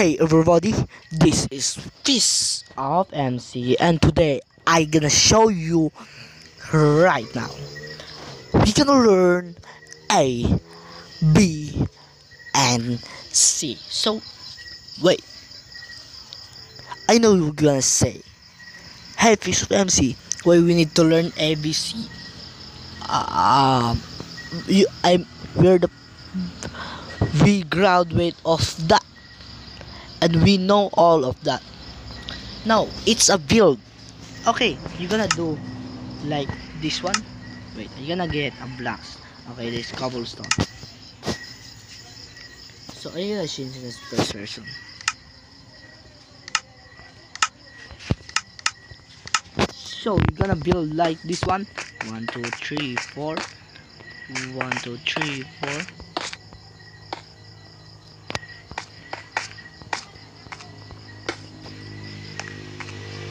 Hey everybody, this is Fist of MC and today I gonna show you right now. We gonna learn A, B, and C. So wait. I know you're gonna say, Hey Fist of MC, why we need to learn A, B, C? Um, you, I'm we're the we graduate of that and we know all of that. Now it's a build. Okay you're gonna do like this one? Wait you're gonna get a blocks okay this cobblestone. So I'm gonna change this first version so you're gonna build like this one? One two three four. One two three four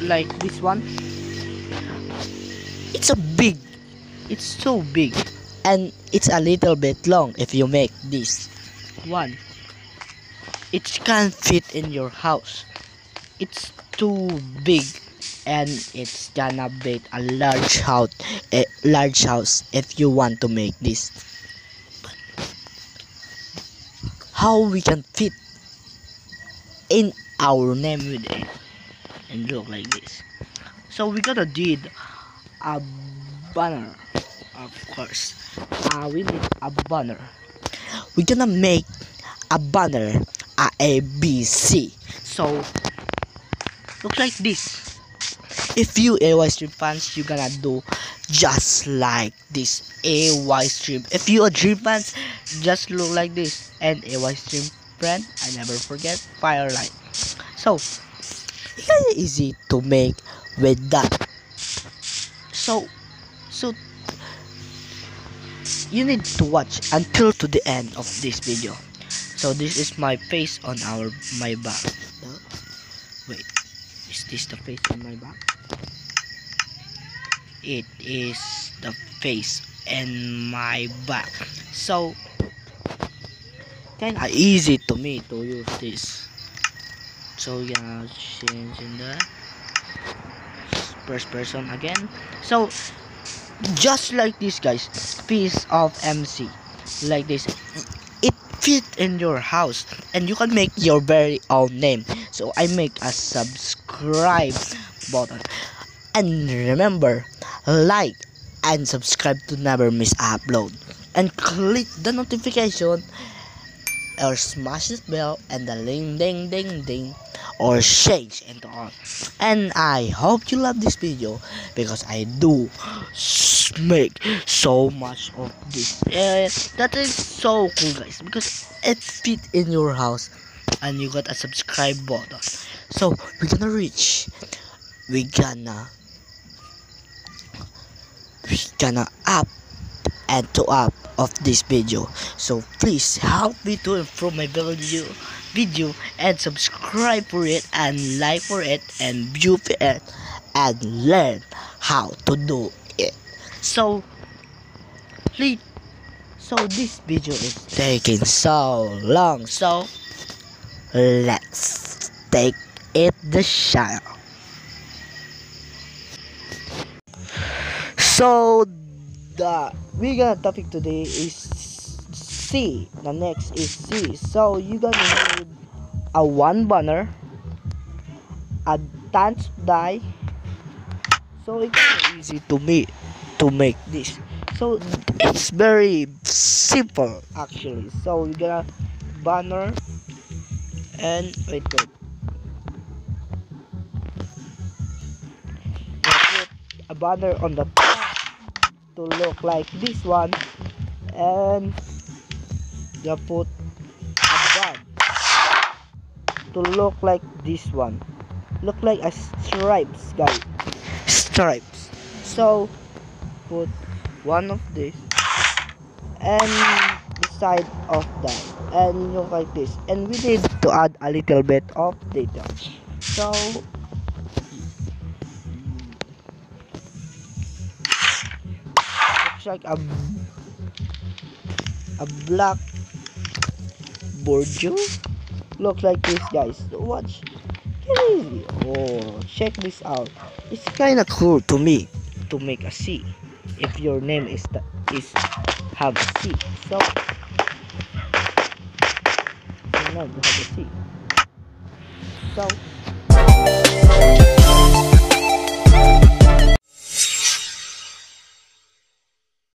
like this one. It's a big it's so big. And it's a little bit long if you make this. One. It can't fit in your house. It's too big and it's gonna be a large house a large house if you want to make this. How we can fit in our name with it and look like this. So we gotta did a banner of course. Uh, we need a banner. We're gonna make a banner a a b c. So looks like this. If you ay stream fans you're gonna do just like this. Ay stream. If you a dream fans just look like this. And ay stream friend i never forget firelight. So very easy to make with that. So so you need to watch until to the end of this video. So this is my face on our my back. Wait is this the face on my back? It is the face and my back. So kind of easy to me to use this so yeah changing the first person again. So just like this guys Fist of MC like this. It fit in your house and you can make your very own name. So i make a subscribe button. And remember like and subscribe to never miss upload. And click the notification or smash the bell and the ding ding ding ding or change into on. And i hope you love this video because i do make so much of this uh, that is so cool guys because it fit in your house and you got a subscribe button. So we're gonna reach we gonna we gonna up and to up of this video. So please help me to improve my video video and subscribe for it and like for it and view for it and learn how to do it. So please so this video is taking so long. So let's take it the shot so the we got topic today is C. The next is C. So you gonna need a one banner, a dance die. So it's easy to me to make this. So it's very simple actually. So you gonna banner and wait wait. A banner on the to look like this one. And you put a bag to look like this one. Look like a stripes guys. Stripes. So put one of this and the side of that. And look like this. And we need to add a little bit of data so looks like a a black bordeaux look like this guys. Watch. Crazy. Oh check this out. It's kind of cool to me to make a C if your name is the, is have a C. So you you have a C. So